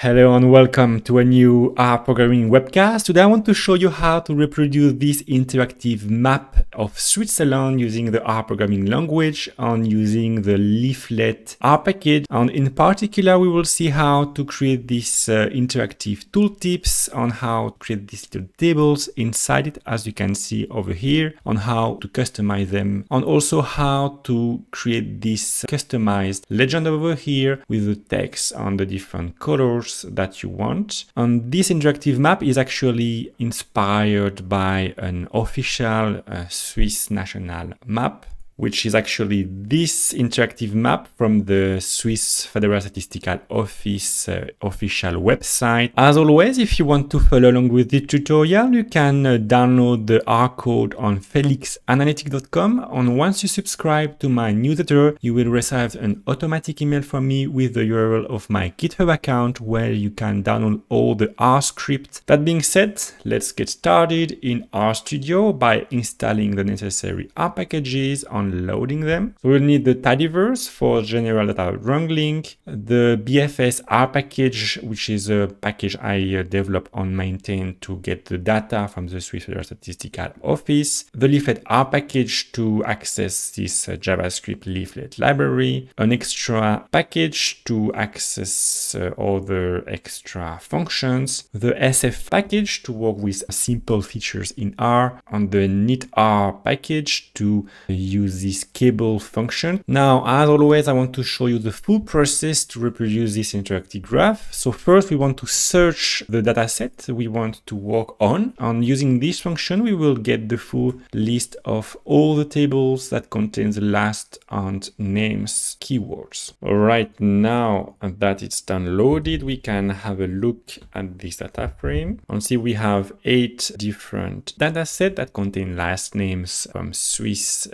Hello and welcome to a new R programming webcast. Today I want to show you how to reproduce this interactive map of Switzerland using the R programming language and using the leaflet R package. And in particular, we will see how to create these uh, interactive tooltips on how to create these little tables inside it, as you can see over here, on how to customize them, and also how to create this customized legend over here with the text on the different colors that you want. And this interactive map is actually inspired by an official uh, Swiss national map which is actually this interactive map from the Swiss Federal Statistical Office uh, official website. As always, if you want to follow along with the tutorial, you can uh, download the R code on felixanalytix.com and once you subscribe to my newsletter, you will receive an automatic email from me with the URL of my GitHub account where you can download all the R scripts. That being said, let's get started in RStudio by installing the necessary R packages on loading them. So we'll need the tidyverse for general data wrangling, the BFS R package, which is a package I uh, develop and maintain to get the data from the Swiss Federal Statistical Office, the leaflet R package to access this uh, JavaScript leaflet library, an extra package to access uh, other extra functions, the SF package to work with simple features in R, and the knitr package to use this kable function. Now, as always, I want to show you the full process to reproduce this interactive graph. So first we want to search the dataset we want to work on. And using this function, we will get the full list of all the tables that contain the last and names keywords. All right, now that it's downloaded, we can have a look at this data frame and see we have eight different data datasets that contain last names from Swiss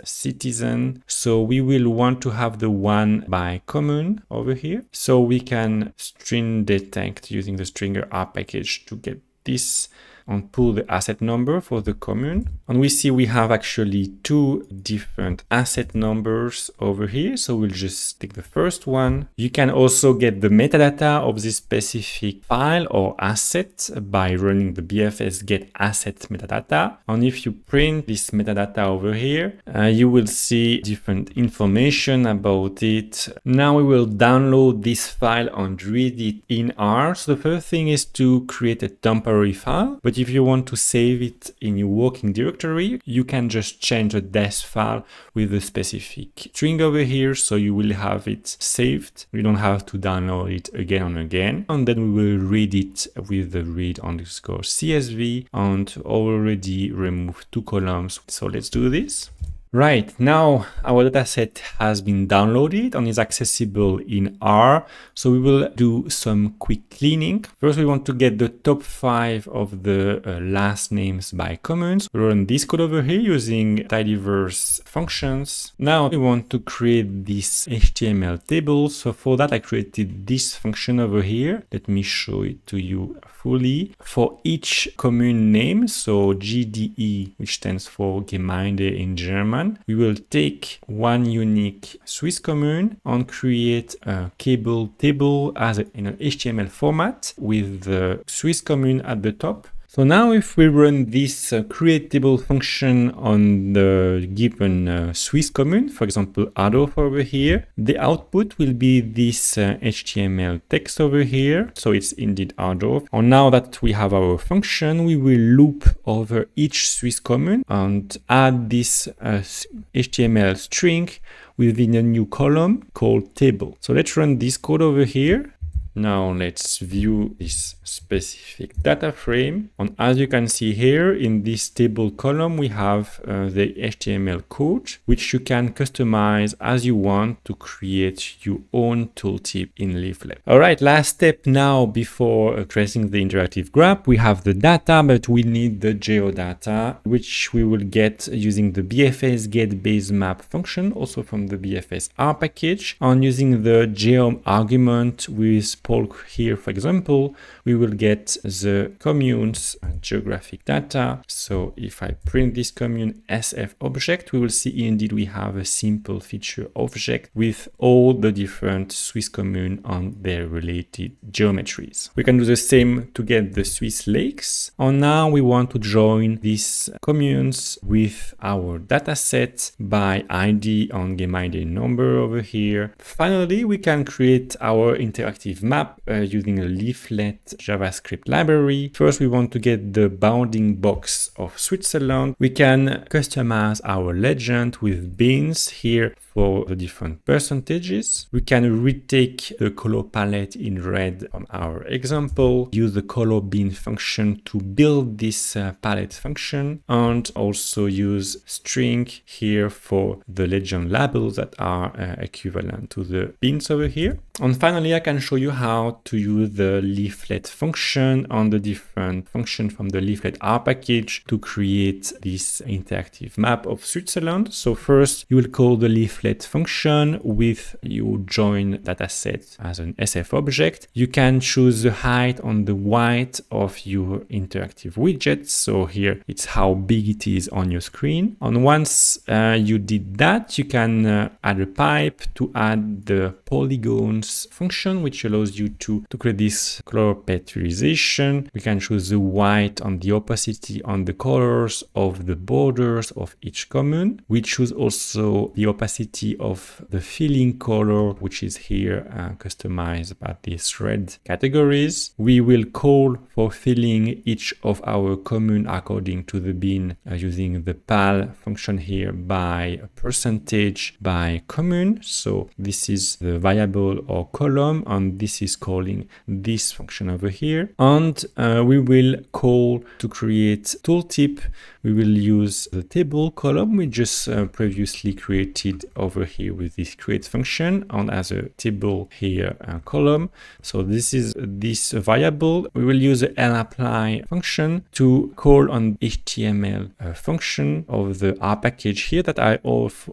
so we will want to have the one by common over here. So we can string detect using the stringr R package to get this and pull the asset number for the commune. And we see we have actually two different asset numbers over here. So we'll just take the first one. You can also get the metadata of this specific file or asset by running the BFS get asset metadata. And if you print this metadata over here, uh, you will see different information about it. Now we will download this file and read it in R. So the first thing is to create a temporary file, but but if you want to save it in your working directory, you can just change the desk file with a specific string over here. So you will have it saved. You don't have to download it again and again. And then we will read it with the read underscore CSV and already remove two columns. So let's do this. Right, now our dataset has been downloaded and is accessible in R. So we will do some quick cleaning. First, we want to get the top five of the uh, last names by communes. We run this code over here using tidyverse functions. Now we want to create this HTML table. So for that, I created this function over here. Let me show it to you fully. For each commune name, so GDE, which stands for Gemeinde in German, one, we will take one unique Swiss commune and create a kable table as a, in an HTML format with the Swiss commune at the top so now if we run this uh, create table function on the given uh, Swiss commune, for example, Aadorf over here, the output will be this uh, HTML text over here. So it's indeed Aadorf. And now that we have our function, we will loop over each Swiss commune and add this HTML uh, string within a new column called table. So let's run this code over here. Now let's view this specific data frame. And as you can see here in this table column, we have uh, the HTML code, which you can customize as you want to create your own tooltip in Leaflet. All right, last step now before creating the interactive graph, we have the data, but we need the geodata, which we will get using the BFS get base map function, also from the BFS R package, and using the geom argument with poll here, for example, we will get the commune's and geographic data. So if I print this commune SF object, we will see indeed we have a simple feature object with all the different Swiss communes on their related geometries. We can do the same to get the Swiss lakes. And now we want to join these communes with our dataset by ID on game ID number over here. Finally, we can create our interactive map uh, using a leaflet JavaScript library. First, we want to get the bounding box of Switzerland. We can customize our legend with bins here for the different percentages. We can retake the color palette in red on our example, use the color bin function to build this uh, palette function, and also use string here for the legend labels that are uh, equivalent to the bins over here. And finally, I can show you how to use the leaflet function on the different function from the leaflet R package to create this interactive map of Switzerland. So first, you will call the leaflet function with your join dataset as an SF object. You can choose the height on the white of your interactive widget. So here it's how big it is on your screen. And once uh, you did that, you can uh, add a pipe to add the polygons function, which allows you to, to create this color. We can choose the white on the opacity on the colors of the borders of each commune. We choose also the opacity of the filling color, which is here uh, customized by these red categories. We will call for filling each of our commune according to the bin uh, using the pal function here by percentage by commune. So this is the variable or column and this is calling this function over here. And uh, we will call to create tooltip. We will use the table column we just uh, previously created over here with this create function and as a table here uh, column. So this is this variable. We will use the lapply function to call on HTML uh, function of the R package here that I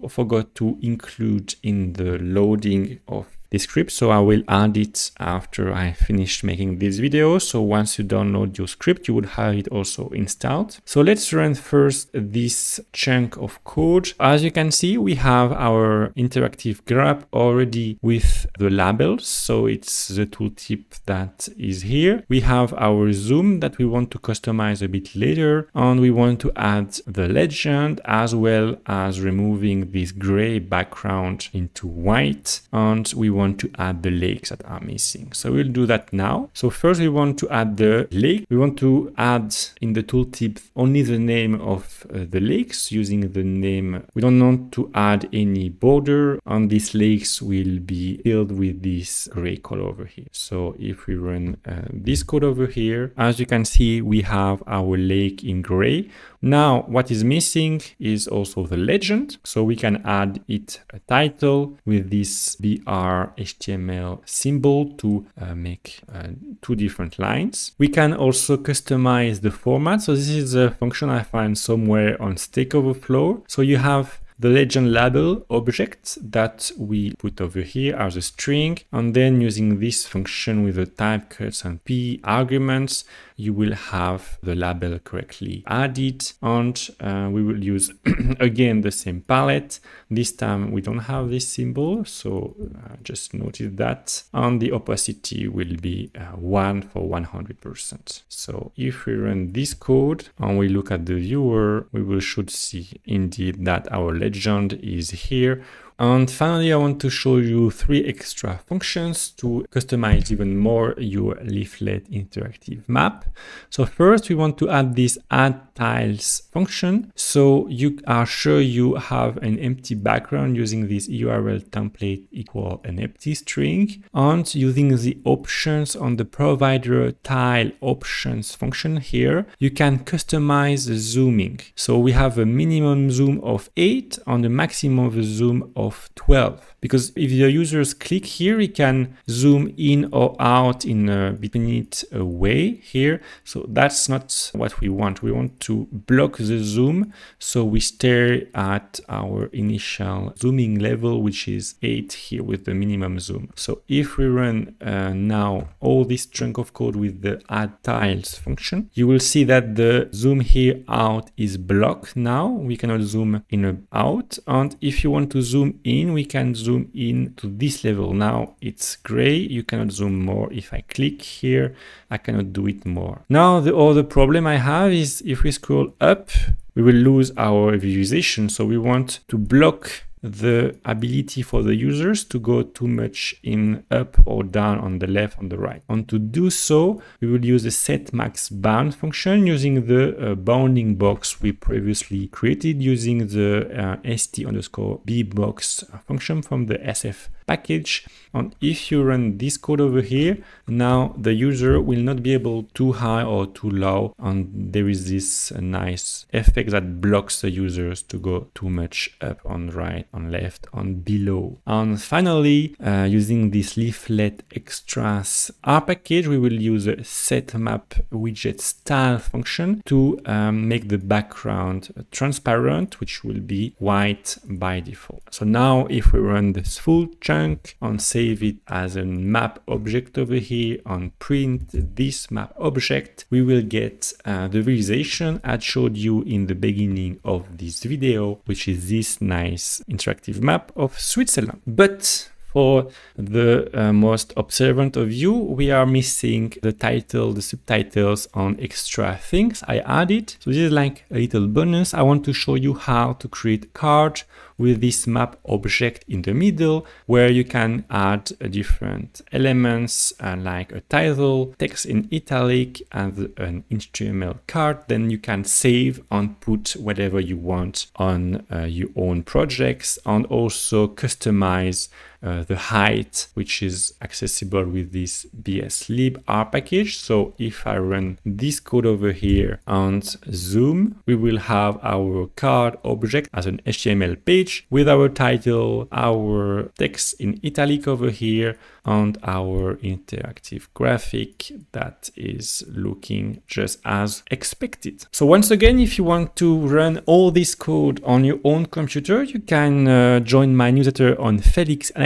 forgot to include in the loading of the script. So I will add it after I finish making this video. So once you download your script, you would have it also installed. So let's run first this chunk of code. As you can see, we have our interactive graph already with the labels. So it's the tooltip that is here. We have our zoom that we want to customize a bit later. And we want to add the legend as well as removing this gray background into white. And we want want to add the lakes that are missing. So we'll do that now. So first we want to add the lake. We want to add in the tooltip only the name of uh, the lakes using the name. We don't want to add any border and these lakes will be filled with this gray color over here. So if we run uh, this code over here, as you can see, we have our lake in gray. Now, what is missing is also the legend. So we can add it a title with this BR HTML symbol to uh, make uh, two different lines. We can also customize the format. So this is a function I find somewhere on Stack Overflow. So you have the legend label object that we put over here as a string and then using this function with the type cuts and p arguments you will have the label correctly added and uh, we will use again the same palette. This time we don't have this symbol so uh, just notice that. And the opacity will be uh, 1 for 100% so if we run this code and we look at the viewer we will should see indeed that our legend is here and finally, I want to show you three extra functions to customize even more your leaflet interactive map. So first, we want to add this add tiles function. So you are sure you have an empty background using this URL template equal an empty string and using the options on the provider tile options function here, you can customize the zooming. So we have a minimum zoom of 8 and a maximum zoom of 12. because if the users click here, he can zoom in or out in a definite way here. So that's not what we want. We want to block the zoom so we stare at our initial zooming level, which is 8 here with the minimum zoom. So if we run uh, now all this chunk of code with the add tiles function, you will see that the zoom here out is blocked now. We cannot zoom in or out. And if you want to zoom in, we can zoom in to this level. Now it's gray. You cannot zoom more. If I click here, I cannot do it more. Now the other problem I have is if we scroll up, we will lose our visualization. So we want to block the ability for the users to go too much in up or down on the left on the right. And to do so, we will use the set max bound function using the uh, bounding box we previously created using the uh, st underscore b box function from the SF package. And if you run this code over here, now the user will not be able too high or too low. And there is this uh, nice effect that blocks the users to go too much up on right, on left, on below. And finally, uh, using this leaflet extras R package, we will use a set map widget style function to um, make the background transparent, which will be white by default. So now if we run this full chunk and save it as a map object over here and print this map object, we will get uh, the visualization I showed you in the beginning of this video, which is this nice interactive map of Switzerland. But for the uh, most observant of you, we are missing the title, the subtitles on extra things I added. So this is like a little bonus. I want to show you how to create a card with this map object in the middle where you can add different elements uh, like a title, text in italic and an HTML card. Then you can save and put whatever you want on uh, your own projects and also customize uh, the height, which is accessible with this bslib r package. So if I run this code over here and zoom, we will have our card object as an HTML page with our title, our text in italic over here, and our interactive graphic that is looking just as expected. So once again, if you want to run all this code on your own computer, you can uh, join my newsletter on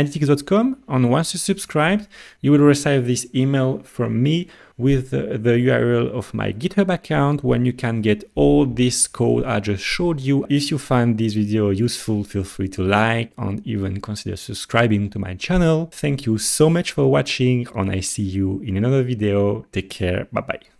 felixanalytix.com. And once you subscribe, you will receive this email from me with the, the, URL of my GitHub account when you can get all this code I just showed you. If you find this video useful, feel free to like and even consider subscribing to my channel. Thank you so much for watching and I see you in another video. Take care. Bye bye.